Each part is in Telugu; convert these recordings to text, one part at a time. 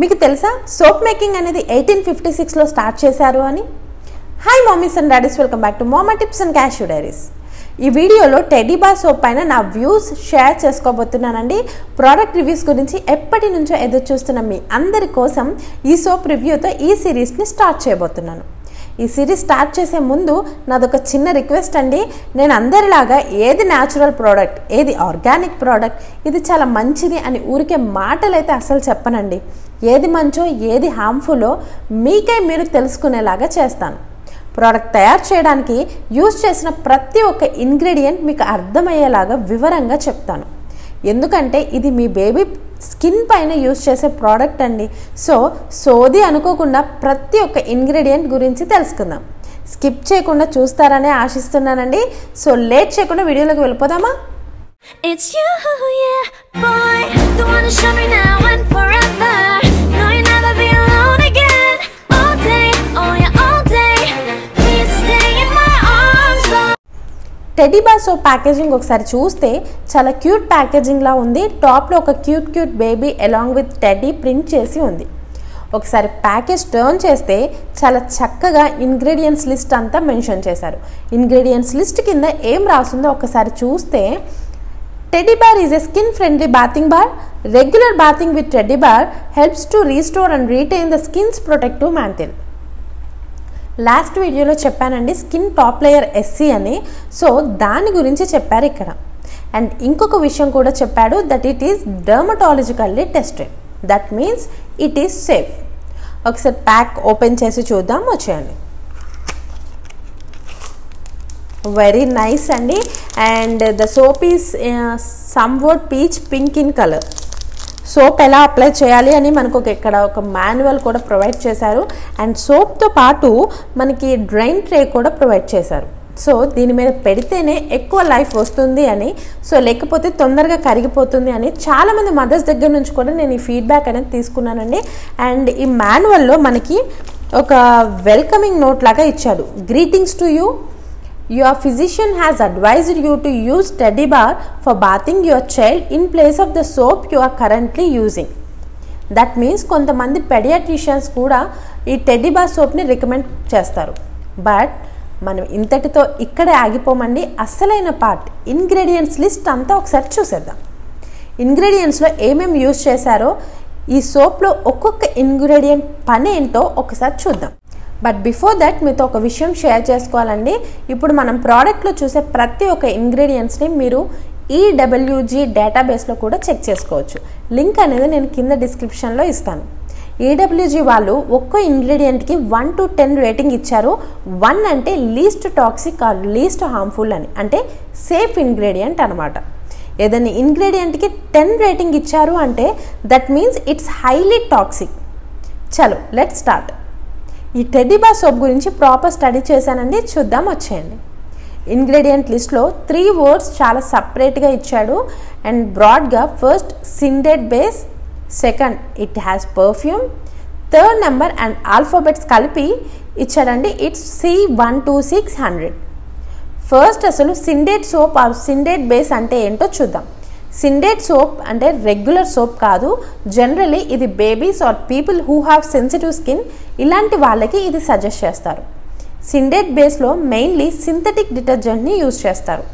మీకు తెలుసా? సోప్ మేకింగ్ అనేది ఎయిటీన్ ఫిఫ్టీ సిక్స్లో స్టార్ట్ చేశారు అని? Hi mommies and daddies welcome back to moma tips and cash diaries ఈ వీడియోలో టెడీ బార్ సోప్ పైన నా వ్యూస్ షేర్ చేసుకోబోతున్నానండి. ప్రోడక్ట్ రివ్యూస్ గురించి ఎప్పటి నుంచో ఎదురు చూస్తున్న మీ అందరి కోసం ఈ సోప్ రివ్యూతో ఈ సిరీస్ని స్టార్ట్ చేయబోతున్నాను. ఈ సిరీస్ స్టార్ట్ చేసే ముందు నాదొక చిన్న రిక్వెస్ట్ అండి. నేను అందరిలాగా ఏది న్యాచురల్ ప్రోడక్ట్ ఏది ఆర్గానిక్ ప్రోడక్ట్ ఇది చాలా మంచిది అని ఊరికే మాటలైతే అసలు చెప్పనండి. ఏది మంచో ఏది హార్మ్ఫుల్లో మీకే మీరు తెలుసుకునేలాగా చేస్తాను. ప్రోడక్ట్ తయారు చేయడానికి యూజ్ చేసిన ప్రతి ఒక్క ఇంగ్రీడియంట్ మీకు అర్థమయ్యేలాగా వివరంగా చెప్తాను. ఎందుకంటే ఇది మీ బేబీ స్కిన్ పైన యూజ్ చేసే ప్రోడక్ట్ అండి. సో సోది అనుకోకుండా ప్రతి ఒక్క ఇంగ్రీడియంట్ గురించి తెలుసుకుందాం. స్కిప్ చేయకుండా చూస్తారనే ఆశిస్తున్నానండి. సో లేట్ చేయకుండా వీడియోలోకి వెళ్ళిపోదామా? It's you, yeah, boy. The one to show me now and forever. Teddy bar soap packaging ఒకసారి చూస్తే చాలా క్యూట్ ప్యాకేజింగ్లా ఉంది. టాప్లో ఒక cute cute baby along with Teddy print చేసి ఉంది. ఒకసారి ప్యాకేజ్ టర్న్ చేస్తే చాలా చక్కగా ఇంగ్రీడియంట్స్ లిస్ట్ అంతా మెన్షన్ చేశారు. ఇంగ్రీడియంట్స్ లిస్ట్ కింద ఏం రాసిందో ఒకసారి చూస్తే Teddy bar is a skin friendly bathing bar regular bathing with Teddy bar helps to restore and retain the skin's protective mantle last వీడియోలో చెప్పానండి స్కిన్ టాప్ లేయర్ ఎస్సీ అని. సో దాని గురించి చెప్పారు ఇక్కడ. అండ్ ఇంకొక విషయం కూడా చెప్పాడు that it is dermatologically tested that means it is safe ఒకసారి ప్యాక్ ఓపెన్ చేసి చూద్దాం వచ్చేయండి. వెరీ నైస్ అండి. And the soap is somewhat peach pink in colour soap ఎలా అప్లై చేయాలి అని మనకు ఒక ఇక్కడ ఒక మాన్యువల్ కూడా ప్రొవైడ్ చేశారు. అండ్ సోప్తో పాటు మనకి డ్రైన్ ట్రే కూడా ప్రొవైడ్ చేశారు. సో దీని మీద పెడితేనే ఎక్కువ లైఫ్ వస్తుంది అని సో లేకపోతే తొందరగా కరిగిపోతుంది అని చాలామంది మదర్స్ దగ్గర నుంచి కూడా నేను ఈ ఫీడ్బ్యాక్ అనేది తీసుకున్నానండి. అండ్ ఈ మాన్యువల్లో మనకి ఒక వెల్కమింగ్ నోట్ లాగా ఇచ్చాడు. Greetings to you Your physician has advised you to use teddy bar for bathing your child in place of the soap you are currently using. That means కొంతమంది పెడియాట్రిషియన్స్ కూడా ఈ టెడ్డీ బార్ సోప్ని రికమెండ్ చేస్తారు. బట్ మనం ఇంతటితో ఇక్కడే ఆగిపోమండి. అసలైన పార్ట్ ఇంగ్రీడియంట్స్ లిస్ట్ అంతా ఒకసారి చూసేద్దాం. ఇంగ్రీడియంట్స్లో ఏమేమి యూజ్ చేశారో ఈ సోప్లో ఒక్కొక్క ఇంగ్రీడియంట్ పని ఏంటో ఒకసారి చూద్దాం. బట్ బిఫోర్ దట్ మీతో ఒక విషయం షేర్ చేసుకోవాలండి. ఇప్పుడు మనం ప్రోడక్ట్లో చూసే ప్రతి ఒక్క ఇంగ్రీడియంట్స్ని మీరు ఈడబ్ల్యూజీ డేటాబేస్లో కూడా చెక్ చేసుకోవచ్చు. లింక్ అనేది నేను కింద డిస్క్రిప్షన్లో ఇస్తాను. ఈడబ్ల్యూజీ వాళ్ళు ఒక్కో ఇంగ్రీడియంట్కి వన్ టు టెన్ రేటింగ్ ఇచ్చారు. వన్ అంటే least toxic or least harmful అని. అంటే సేఫ్ ఇంగ్రీడియంట్ అనమాట ఏదైనా ఇంగ్రీడియంట్కి టెన్ రేటింగ్ ఇచ్చారు అంటే that means it's highly toxic చలో లెట్ స్టార్ట్ ఈ టెడ్డీబా సోప్ గురించి ప్రాపర్ స్టడీ చేశానండి. చూద్దాం వచ్చేయండి. ఇంగ్రీడియంట్ లిస్ట్లో త్రీ వర్డ్స్ చాలా సపరేట్గా ఇచ్చాడు. అండ్ బ్రాడ్గా first syndet base second it has perfume third number and alphabets కలిపి ఇచ్చాడండి. It's C one two six hundred first అసలు syndet soap or syndet base అంటే ఏంటో చూద్దాం. సిండేట్ సోప్ అంటే రెగ్యులర్ సోప్ కాదు. జనరలీ ఇది babies or people who have sensitive skin ఇలాంటి వాళ్ళకి ఇది సజెస్ట్ చేస్తారు. సిండేట్ బేస్లో మెయిన్లీ సింథటిక్ డిటర్జెంట్ని యూజ్ చేస్తారు.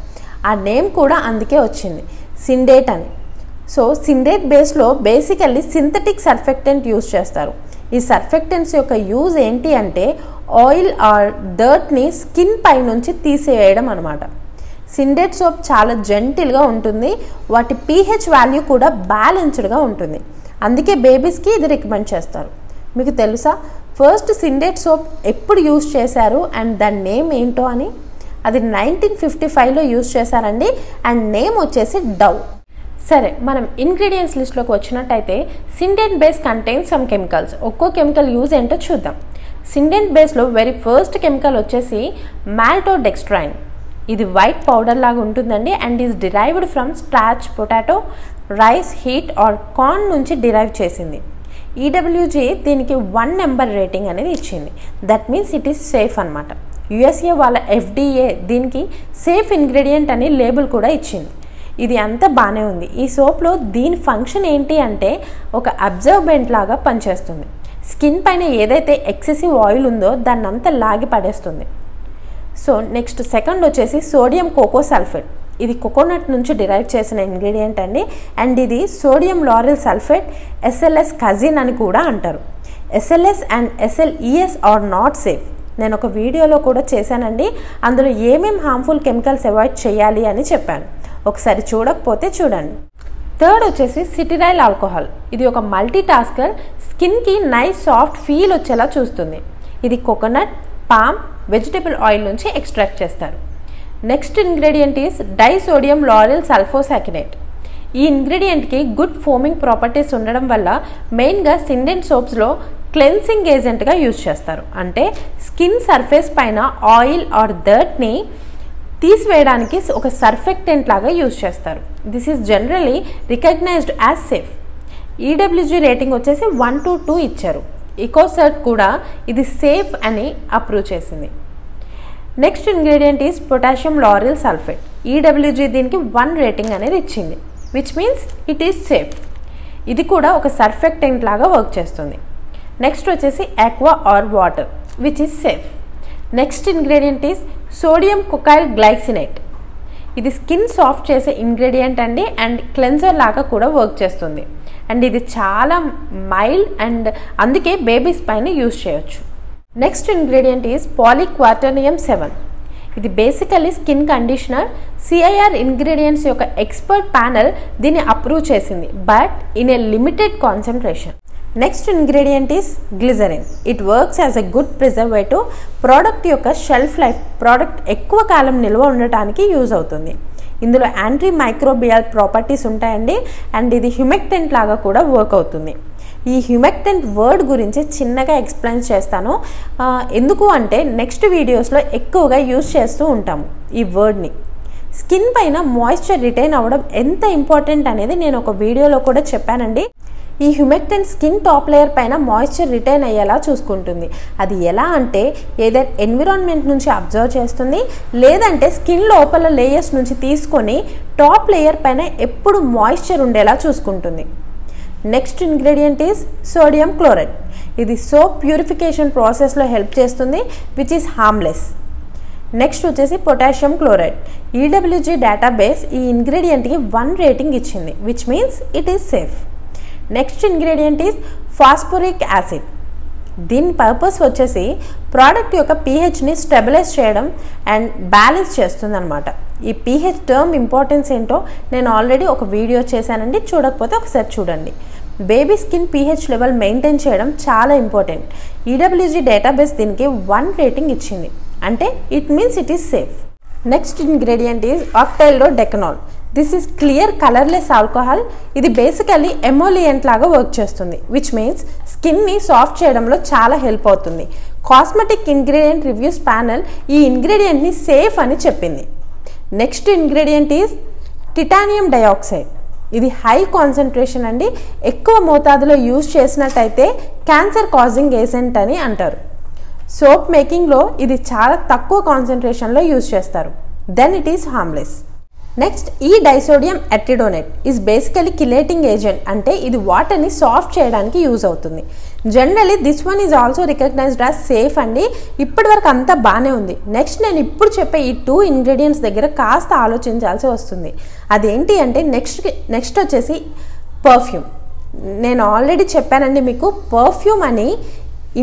ఆ నేమ్ కూడా అందుకే వచ్చింది. సిండేట్ అని. సో సిండేట్ బేస్లో బేసికల్లీ సింథటిక్ సర్ఫెక్టెంట్ యూజ్ చేస్తారు. ఈ సర్ఫెక్టెంట్స్ యొక్క యూజ్ ఏంటి అంటే ఆయిల్ ఆర్ డర్ట్ని స్కిన్ పై నుంచి తీసేయడం అనమాట సిండేట్ సోప్ చాలా జెంటిల్గా ఉంటుంది. వాటి పీహెచ్ వాల్యూ కూడా బ్యాలెన్స్డ్గా ఉంటుంది. అందుకే బేబీస్కి ఇది రికమెండ్ చేస్తారు. మీకు తెలుసా? ఫస్ట్ సిండేట్ సోప్ ఎప్పుడు యూజ్ చేశారు? అండ్ దాని నేమ్ ఏంటో అని? అది నైన్టీన్ ఫిఫ్టీ ఫైవ్లో యూజ్ చేశారండి. అండ్ నేమ్ వచ్చేసి డవ్. సరే మనం ఇంగ్రీడియంట్స్ లిస్ట్లోకి వచ్చినట్టయితే syndet base contain some chemicals. ఒక్కో కెమికల్ యూజ్ ఏంటో చూద్దాం. సిండెంట్ బేస్లో వెరీ ఫస్ట్ కెమికల్ వచ్చేసి మాల్టోడెక్స్ట్రైన్. ఇది వైట్ పౌడర్ లాగా ఉంటుందండి and is derived from starch potato rice wheat or corn నుంచి డిరైవ్ చేసింది. ఈడబ్ల్యూజీ దీనికి వన్ నెంబర్ రేటింగ్ అనేది ఇచ్చింది. That means it is safe అనమాట యుఎస్ఏ వాళ్ళ ఎఫ్డిఏ దీనికి సేఫ్ ఇంగ్రీడియంట్ అని లేబుల్ కూడా ఇచ్చింది. ఇది అంతా బాగానే ఉంది. ఈ సోప్లో దీని ఫంక్షన్ ఏంటి అంటే ఒక అబ్జర్వ్మెంట్ లాగా పనిచేస్తుంది. స్కిన్ పైన ఏదైతే ఎక్సెసివ్ ఆయిల్ ఉందో దాన్నంతా లాగి పడేస్తుంది. సో నెక్స్ట్ సెకండ్ వచ్చేసి సోడియం కోకో సల్ఫేట్ ఇది కోకోనట్ నుంచి డిరైవ్ చేసిన ఇంగ్రీడియంట్ అండి. అండ్ ఇది sodium lauryl sulphate SLS cousin అని కూడా అంటారు. SLS and SLES are not safe. నేను ఒక వీడియోలో కూడా చేశానండి. అందులో ఏమేం హార్మ్ఫుల్ కెమికల్స్ అవాయిడ్ చేయాలి అని చెప్పాను. ఒకసారి చూడకపోతే చూడండి. థర్డ్ వచ్చేసి సిటిరైల్ ఆల్కహాల్. ఇది ఒక మల్టీ టాస్కర్ స్కిన్కి నైస్ సాఫ్ట్ ఫీల్ వచ్చేలా చూస్తుంది. ఇది కోకోనట్ పామ్ వెజిటబుల్ ఆయిల్ నుంచి ఎక్స్ట్రాక్ట్ చేస్తారు. Next ingredient is disodium lauryl sulphosuccinate ఈ ఇంగ్రీడియంట్కి గుడ్ ఫోమింగ్ ప్రాపర్టీస్ ఉండడం వల్ల మెయిన్గా సిండెంట్ సోప్స్లో క్లెన్సింగ్ ఏజెంట్గా యూజ్ చేస్తారు. అంటే స్కిన్ సర్ఫేస్ పైన ఆయిల్ ఆర్ డర్ట్ని తీసివేయడానికి ఒక సర్ఫెక్టెంట్ లాగా యూజ్ చేస్తారు. This is generally recognised as safe EWG rating వచ్చేసి వన్ టు టూ ఇచ్చారు. ఇకోసర్ట్ కూడా ఇది సేఫ్ అని అప్రూవ్ చేసింది. Next ingredient is potassium lauryl sulphate EWG దీనికి వన్ రేటింగ్ అనేది ఇచ్చింది which means it is safe ఇది కూడా ఒక సర్ఫెక్టెంట్ లాగా వర్క్ చేస్తుంది. నెక్స్ట్ వచ్చేసి aqua or water which is safe next ingredient is sodium cocoyl glycinate ఇది స్కిన్ సాఫ్ట్ చేసే ఇంగ్రీడియంట్ అండి అండ్ క్లెన్జర్ లాగా కూడా వర్క్ చేస్తుంది. అండ్ ఇది చాలా మైల్డ్ అండ్ అందుకే బేబీస్ పైన యూజ్ చేయొచ్చు. Next ingredient is polyquaternium seven. ఇది basically skin conditioner CIR ingredients యొక్క ఎక్స్పర్ట్ ప్యానెల్ దీన్ని అప్రూవ్ చేసింది but in a limited concentration. Next ingredient is glycerin it works as a good preservative product యొక్క షెల్ఫ్ లైఫ్ ప్రోడక్ట్ ఎక్కువ కాలం నిల్వ ఉండటానికి యూజ్ అవుతుంది. ఇందులో యాంటీ మైక్రోబియల్ ప్రాపర్టీస్ ఉంటాయండి. అండ్ ఇది హ్యుమెక్టెంట్ లాగా కూడా వర్క్ అవుతుంది. ఈ హ్యుమెక్టెంట్ వర్డ్ గురించి చిన్నగా ఎక్స్ప్లెయిన్ చేస్తాను. ఎందుకు అంటే నెక్స్ట్ వీడియోస్లో ఎక్కువగా యూజ్ చేస్తూ ఉంటాము ఈ వర్డ్ని స్కిన్ పైన మాయిశ్చర్ రిటైన్ అవ్వడం ఎంత ఇంపార్టెంట్ అనేది నేను ఒక వీడియోలో కూడా చెప్పానండి. ఈ హ్యూమెక్టెన్ స్కిన్ టాప్ లేయర్ పైన మాయిశ్చర్ రిటైన్ అయ్యేలా చూసుకుంటుంది. అది ఎలా అంటే ఏదైనా ఎన్విరాన్మెంట్ నుంచి అబ్జర్వ్ చేస్తుంది లేదంటే స్కిన్ లోపల లేయర్స్ నుంచి తీసుకొని టాప్ లేయర్ పైన ఎప్పుడు మాయిశ్చర్ ఉండేలా చూసుకుంటుంది. Next ingredient is sodium chloride ఇది సోప్ ప్యూరిఫికేషన్ ప్రాసెస్లో హెల్ప్ చేస్తుంది విచ్ ఈస్ హార్మ్లెస్ నెక్స్ట్ వచ్చేసి పొటాషియం క్లోరైడ్ ఈడబ్ల్యూజీ డేటాబేస్ ఈ ఇంగ్రీడియంట్కి వన్ రేటింగ్ ఇచ్చింది which means it is safe next ingredient is phosphoric acid దీని పర్పస్ వచ్చేసి ప్రోడక్ట్ యొక్క పీహెచ్ని స్టెబిలైజ్ చేయడం అండ్ బ్యాలెన్స్ చేస్తుందన్నమాట. ఈ పీహెచ్ టర్మ్ ఇంపార్టెన్స్ ఏంటో నేను ఆల్రెడీ ఒక వీడియో చేశానండి. చూడకపోతే ఒకసారి చూడండి. Baby skin pH level maintain చేయడం చాలా ఇంపార్టెంట్ ఈడబ్ల్యూజీ డేటాబేస్ దీనికి వన్ రేటింగ్ ఇచ్చింది. అంటే it means it is safe next ingredient is octyldodecanol this is clear colourless alcohol ఇది బేసికల్లీ ఎమోలియంట్ లాగా వర్క్ చేస్తుంది విచ్ మీన్స్ స్కిన్ని సాఫ్ట్ చేయడంలో చాలా హెల్ప్ అవుతుంది. కాస్మెటిక్ ఇంగ్రీడియంట్ రివ్యూస్ ప్యానల్ ఈ ఇంగ్రీడియంట్ని సేఫ్ అని చెప్పింది. Next ingredient is titanium dioxide ఇది హై కాన్సన్ట్రేషన్ అండి. ఎక్కువ మోతాదులో యూజ్ చేసినట్టయితే క్యాన్సర్ కాజింగ్ ఏజెంట్ అని అంటారు. సోప్ మేకింగ్లో ఇది చాలా తక్కువ కాన్సన్ట్రేషన్లో యూజ్ చేస్తారు. Then it is harmless next ఈ disodium etidronate is basically chelating agent అంటే ఇది వాటర్ని సాఫ్ట్ చేయడానికి యూజ్ అవుతుంది. Generally this one is also recognised as safe అండి. ఇప్పటి వరకు అంతా బాగానే ఉంది. నెక్స్ట్ నేను ఇప్పుడు చెప్పే ఈ టూ ఇంగ్రీడియంట్స్ దగ్గర కాస్త ఆలోచించాల్సి వస్తుంది. అదేంటి అంటే నెక్స్ట్ నెక్స్ట్ వచ్చేసి పర్ఫ్యూమ్ నేను ఆల్రెడీ చెప్పానండి మీకు పర్ఫ్యూమ్ అని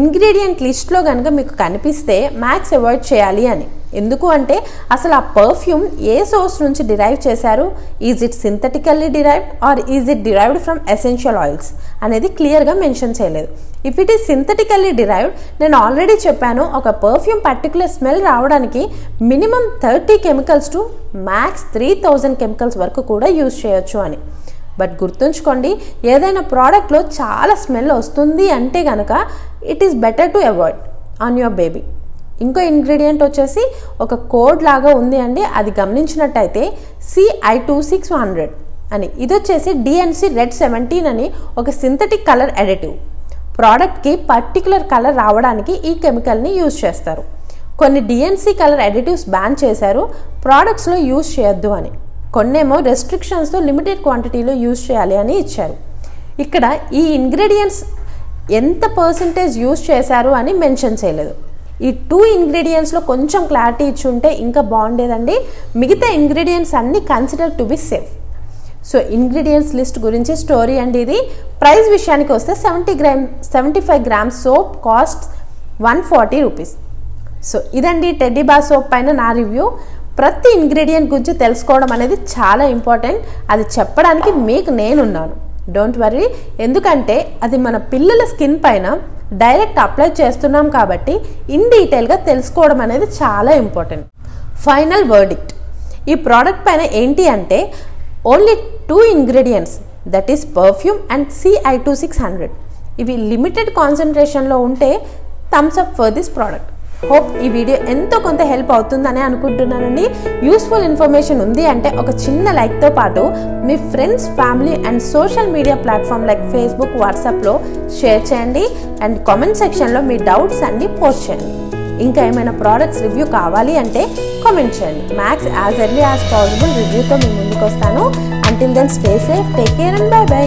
ఇంగ్రీడియంట్ లిస్ట్లో కనుక మీకు కనిపిస్తే మ్యాక్స్ అవాయిడ్ చేయాలి అని. ఎందుకు అంటే అసలు ఆ పర్ఫ్యూమ్ ఏ సోర్స్ నుంచి డిరైవ్ చేశారు? Is it synthetically derived or is it derived from essential oils అనేది క్లియర్గా మెన్షన్ చేయలేదు. If it is synthetically derived నేను ఆల్రెడీ చెప్పాను ఒక పర్ఫ్యూమ్ పర్టికులర్ స్మెల్ రావడానికి minimum thirty chemicals to max three thousand chemicals వరకు కూడా యూజ్ చేయొచ్చు అని. బట్ గుర్తుంచుకోండి ఏదైనా ప్రోడక్ట్లో చాలా స్మెల్ వస్తుంది అంటే కనుక it is better to avoid on your baby ఇంకో ఇంగ్రీడియంట్ వచ్చేసి ఒక కోడ్ లాగా ఉంది అండి. అది గమనించినట్టయితే సిఐ టూ సిక్స్ హండ్రెడ్ అని. ఇది వచ్చేసి డిఎన్సి రెడ్ సెవెంటీన్ అని ఒక సింథటిక్ కలర్ ఎడిటివ్ ప్రోడక్ట్కి పర్టికులర్ కలర్ రావడానికి ఈ కెమికల్ని యూజ్ చేస్తారు. కొన్ని డిఎన్సి కలర్ ఎడిటివ్స్ బ్యాన్ చేశారు. ప్రోడక్ట్స్లో యూజ్ చేయొద్దు అని. కొన్నేమో రెస్ట్రిక్షన్స్తో లిమిటెడ్ క్వాంటిటీలో యూజ్ చేయాలి అని ఇచ్చారు. ఇక్కడ ఈ ఇంగ్రీడియంట్స్ ఎంత పర్సంటేజ్ యూజ్ చేశారు అని మెన్షన్ చేయలేదు. ఈ టూ ఇంగ్రీడియంట్స్లో కొంచెం క్లారిటీ ఇచ్చి ఉంటే ఇంకా బాగుండేదండి. మిగతా ఇంగ్రీడియంట్స్ అన్నీ consider to be safe so ingredients list గురించి స్టోరీ అండి ఇది. ప్రైస్ విషయానికి వస్తే seventy gram seventy five grams soap cost one forty rupees so ఇదండి టెడ్డీ బా సోప్ పైన నా రివ్యూ ప్రతి ఇంగ్రీడియంట్ గురించి తెలుసుకోవడం అనేది చాలా ఇంపార్టెంట్ అది చెప్పడానికి మీకు నేనున్నాను. డోంట్ వరీ ఎందుకంటే అది మన పిల్లల స్కిన్ పైన డైరెక్ట్ అప్లై చేస్తున్నాం కాబట్టి ఇన్ డీటెయిల్గా తెలుసుకోవడం అనేది చాలా ఇంపార్టెంట్. ఫైనల్ వర్డిక్ట్ ఈ ప్రోడక్ట్ పైన ఏంటి అంటే only two ingredients that is perfume and CI two six hundred ఇవి లిమిటెడ్ కాన్సన్ట్రేషన్లో ఉంటే thumbs up for this product hope ఈ వీడియో ఎంతో కొంత హెల్ప్ అవుతుందని అనుకుంటున్నానండి. యూస్ఫుల్ ఇన్ఫర్మేషన్ ఉంది అంటే ఒక చిన్న లైక్తో పాటు మీ friends family and social media platform like Facebook వాట్సాప్లో షేర్ చేయండి. అండ్ కామెంట్ సెక్షన్లో మీ డౌట్స్ అన్ని పోస్ట్ చేయండి. ఇంకా ఏమైనా ప్రోడక్ట్స్ రివ్యూ కావాలి అంటే కామెంట్ చేయండి. Max as early as possible రివ్యూతో మీ ముందుకు వస్తాను until then stay safe take care and bye bye